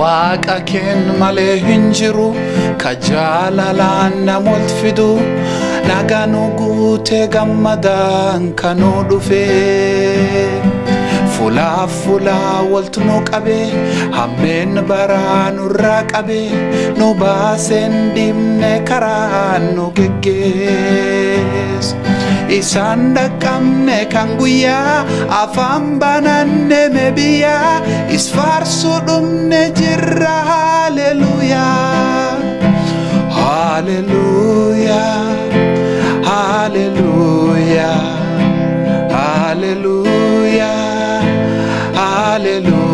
waaqa keen malee hin jiru ka jaalalaan namoota fidu. Nagaa nu guutee gammadaan kanuu dhufee fuulaa fuulaa waltu nu qabe hammeen baraa nurraa qabe nu baaseen dhimne karaa nu geggees Isanda dhaqqabne kanguya guyyaa afaan mebiya meebiyyaa isfaarsuu dhumne jirra hallelujah hallelujah hallelujah hallelujah hallelujah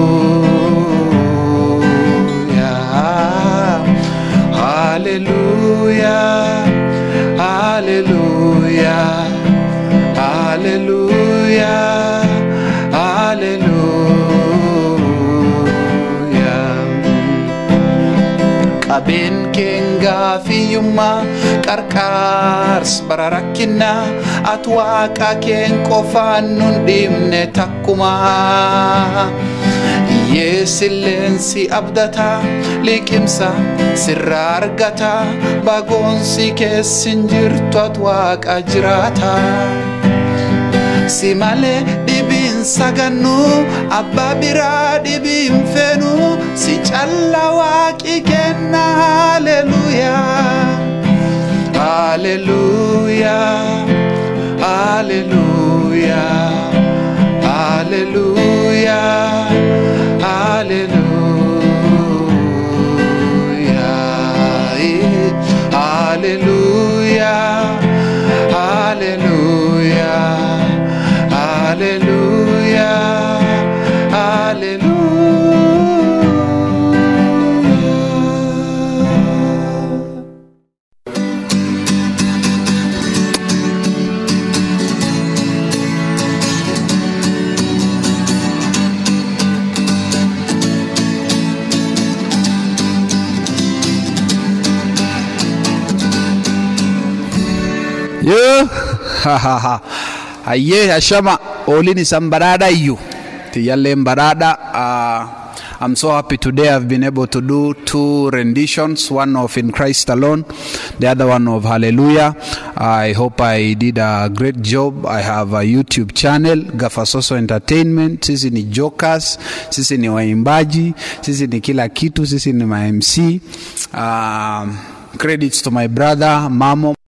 hallelujah hallelujah haleluyaa haleluyaa qabeen keen gaafiyyummaa qarqaars bara rakkinnaa ati waaqa keen qofaan nun dhimne takkumaa yeesilleensi abdata liqimsa sirra argata bagoonsi keessin jirtu ati waaqa jiraata Nisimale dibin saganu ababira dibin fenu si challa wa kikena, hallelujah. Hallelujah hallelujah hallelujah. Hallelujah. yo ha ha ha aye ashama ooliin isan yu ti tiyyalleen badhaadha. Uh, I'm so happy today I've been able to do two renditions, one of In Christ Alone, the other one of Hallelujah. I hope I did a great job. I have a YouTube channel, Gafasoso Entertainment. Sisi ni jokers, sisi ni waimbaji, sisi ni kila kitu, sisi ni ma MC. Um, credits to my brother, Mamo.